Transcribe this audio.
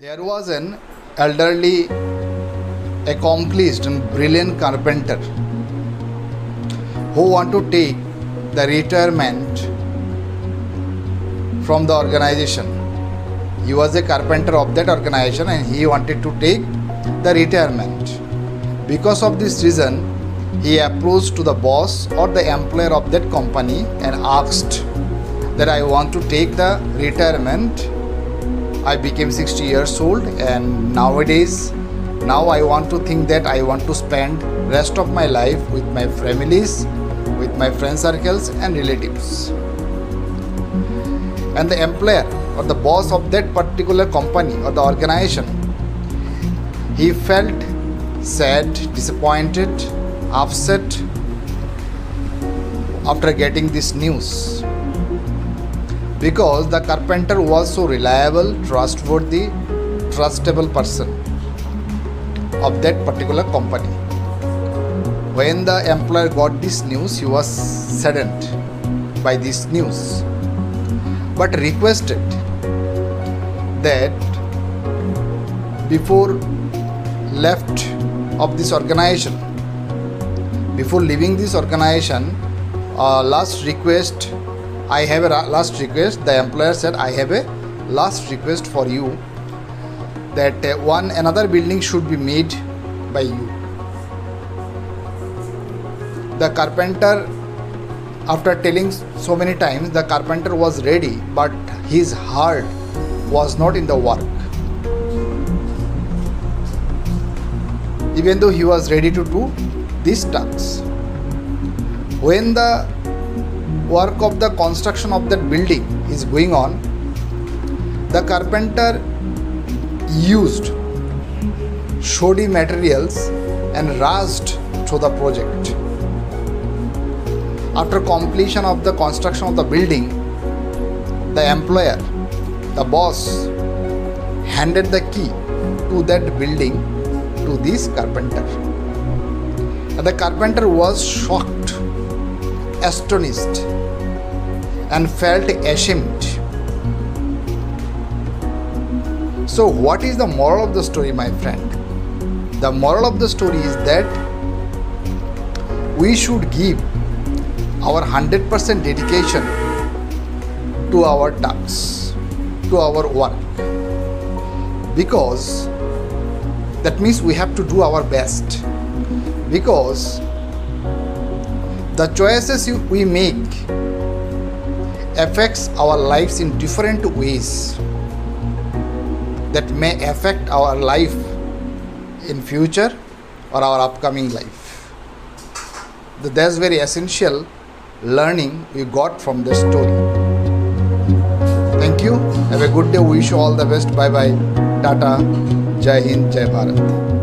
There was an elderly, accomplished, and brilliant carpenter who want to take the retirement from the organization. He was a carpenter of that organization and he wanted to take the retirement. Because of this reason, he approached to the boss or the employer of that company and asked that I want to take the retirement I became 60 years old and nowadays now I want to think that I want to spend rest of my life with my families with my friend circles and relatives. And the employer or the boss of that particular company or the organization he felt sad disappointed upset after getting this news because the carpenter was so reliable, trustworthy, trustable person of that particular company. When the employer got this news, he was saddened by this news, but requested that before left of this organization, before leaving this organization, uh, last request I have a last request. The employer said, I have a last request for you that uh, one another building should be made by you. The carpenter, after telling so many times, the carpenter was ready, but his heart was not in the work. Even though he was ready to do these tasks. When the work of the construction of that building is going on, the carpenter used shoddy materials and rushed through the project. After completion of the construction of the building, the employer, the boss, handed the key to that building to this carpenter. And the carpenter was shocked, astonished, and felt ashamed. So, what is the moral of the story, my friend? The moral of the story is that we should give our 100% dedication to our tasks, to our work, because that means we have to do our best. Because the choices we make affects our lives in different ways that may affect our life in future or our upcoming life. That's very essential learning we got from the story. Thank you. Have a good day. Wish you all the best. Bye bye tata. Jai hind jai bharat